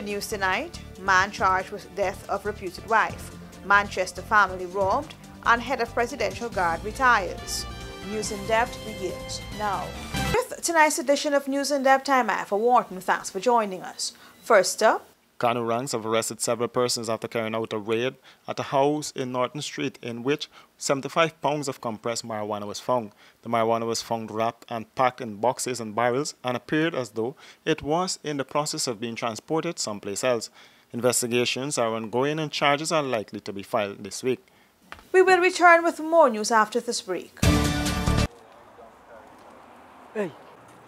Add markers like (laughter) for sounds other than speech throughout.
the news tonight, man charged with death of reputed wife. Manchester family robbed and head of presidential guard retires. News in depth begins now. With tonight's edition of News in Depth, I'm Alpha Wharton. Thanks for joining us. First up, Kano ranks have arrested several persons after carrying out a raid at a house in Norton Street in which 75 pounds of compressed marijuana was found. The marijuana was found wrapped and packed in boxes and barrels and appeared as though it was in the process of being transported someplace else. Investigations are ongoing and charges are likely to be filed this week. We will return with more news after this break. Hey,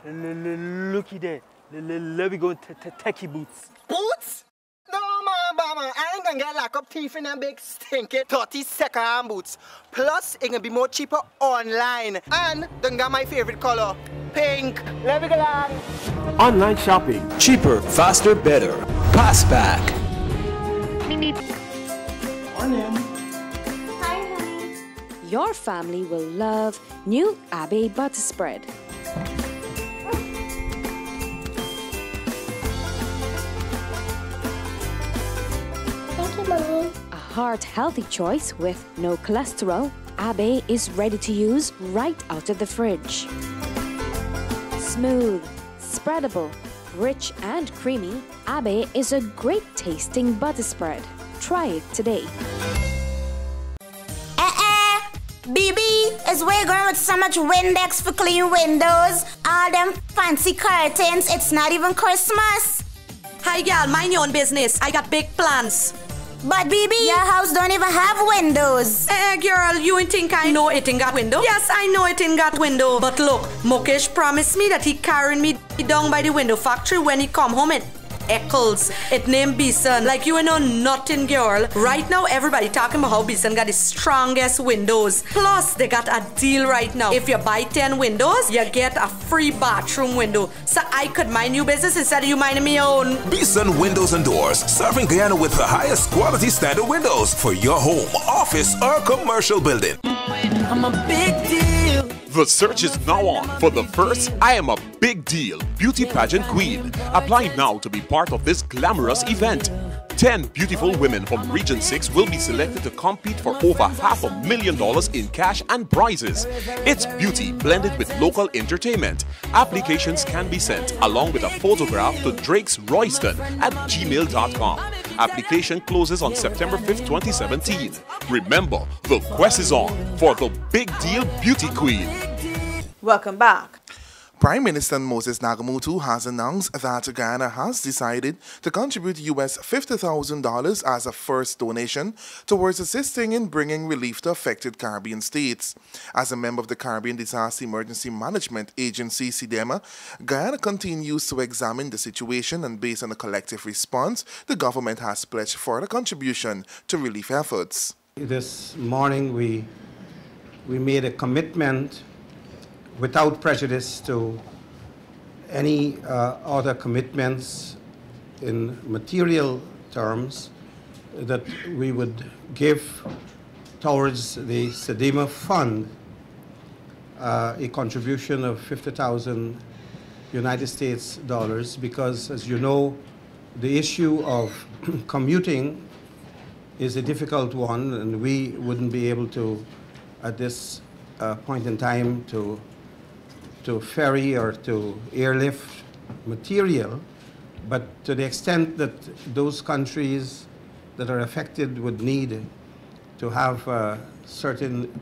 looky there. Let me go to techie boots. Boots? No, man, mama. I ain't gonna get lock up teeth in them big stinky 30 second hand boots. Plus, it gonna be more cheaper online. And then got my favorite color, pink. Let me go along. Online shopping. Cheaper, faster, better. Pass back. Morning. Your family will love new Abbey butter spread. Heart healthy choice with no cholesterol. Abbey is ready to use right out of the fridge. Smooth, spreadable, rich and creamy, Abbey is a great tasting butter spread. Try it today. Eh-eh. BB is we going with so much Windex for clean windows. All them fancy curtains. It's not even Christmas. Hi, gal, mind your own business. I got big plans. But BB, your house don't even have windows. Eh, girl, you ain't think I know it ain't got window? Yes, I know it ain't got window. But look, Mukesh promised me that he carrying me down by the window factory when he come home and Eccles. It named Bison. Like you know nothing, girl. Right now, everybody talking about how Bison got the strongest windows. Plus, they got a deal right now. If you buy 10 windows, you get a free bathroom window. So I could mind your business instead of you minding me own. Bison Windows and Doors, serving Guyana with the highest quality standard windows for your home, office, or commercial building. I'm a big deal. The search is now on for the first I Am a Big Deal Beauty Pageant Queen. Apply now to be part of this glamorous event. 10 beautiful women from Region 6 will be selected to compete for over half a million dollars in cash and prizes. It's beauty blended with local entertainment. Applications can be sent along with a photograph to Drake's Royston at gmail.com. Application closes on September 5th, 2017. Remember, the quest is on for the Big Deal Beauty Queen. Welcome back. Prime Minister Moses Nagamootoo has announced that Guyana has decided to contribute US $50,000 as a first donation towards assisting in bringing relief to affected Caribbean states. As a member of the Caribbean Disaster Emergency Management Agency, CDEMA, Guyana continues to examine the situation and based on a collective response, the government has pledged further contribution to relief efforts. This morning we, we made a commitment without prejudice to any uh, other commitments in material terms that we would give towards the CDEMA Fund uh, a contribution of 50,000 United States dollars because, as you know, the issue of (clears throat) commuting is a difficult one, and we wouldn't be able to, at this uh, point in time, to to ferry or to airlift material, but to the extent that those countries that are affected would need to have uh, certain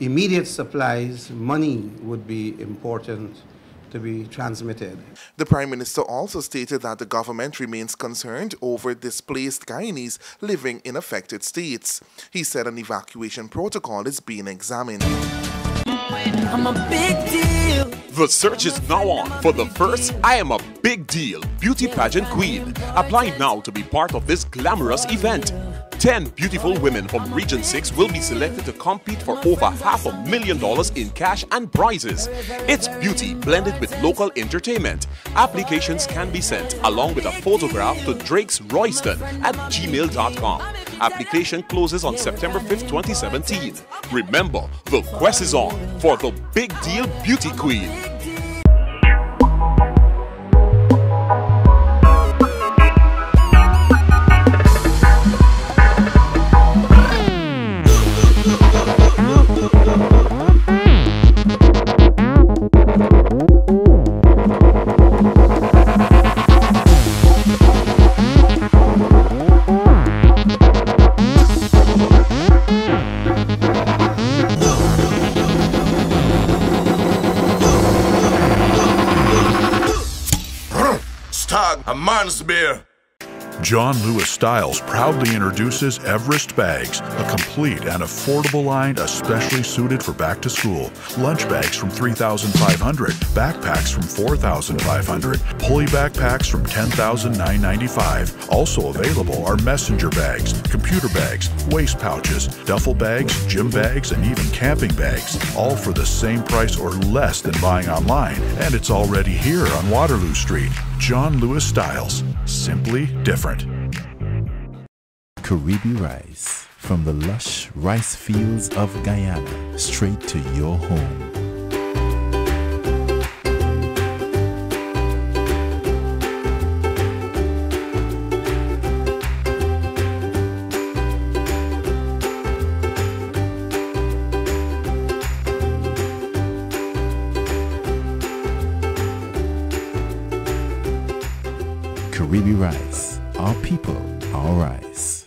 immediate supplies, money would be important to be transmitted. The Prime Minister also stated that the government remains concerned over displaced Guyanese living in affected states. He said an evacuation protocol is being examined. I'm a big deal. The search is now on for the first I Am a Big Deal Beauty Pageant Queen. Apply now to be part of this glamorous event. 10 beautiful women from Region 6 will be selected to compete for over half a million dollars in cash and prizes. It's beauty blended with local entertainment. Applications can be sent along with a photograph to Drake's Royston at gmail.com. Application closes on September 5th, 2017. Remember, the quest is on for the Big Deal Beauty Queen. Johnsmere. John Lewis Styles proudly introduces Everest Bags, a complete and affordable line especially suited for back to school. Lunch bags from 3,500, backpacks from 4,500, pulley backpacks from 10,995. Also available are messenger bags, computer bags, waist pouches, duffel bags, gym bags, and even camping bags, all for the same price or less than buying online. And it's already here on Waterloo Street. John Lewis Styles, simply different. Karibi rice from the lush rice fields of Guyana straight to your home. Karibi rice, our people, our rice.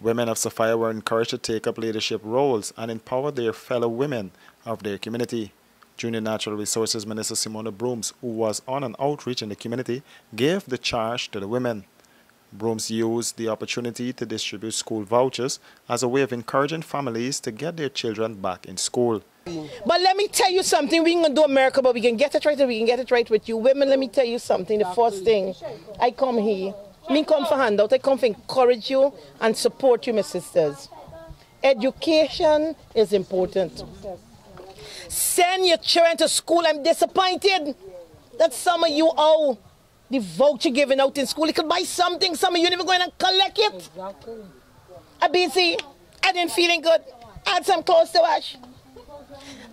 Women of Sophia were encouraged to take up leadership roles and empower their fellow women of their community. Junior Natural Resources Minister Simona Broomes, who was on an outreach in the community, gave the charge to the women. Broomes used the opportunity to distribute school vouchers as a way of encouraging families to get their children back in school. But let me tell you something. We can do America, but we can get it right. We can get it right with you women. Let me tell you something. The first thing, I come here. Me come for handout. I come to encourage you and support you, my sisters. Education is important. Send your children to school. I'm disappointed that some of you owe the voucher given out in school. You could buy something. Some of you never going to collect it. I busy. I didn't feeling good. I had some clothes to wash.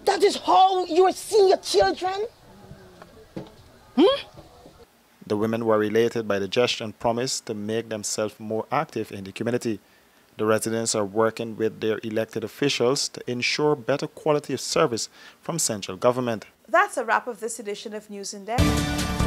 That is how you are seeing your children. Hmm? The women were elated by the gesture and promised to make themselves more active in the community. The residents are working with their elected officials to ensure better quality of service from central government. That's a wrap of this edition of News in Depth.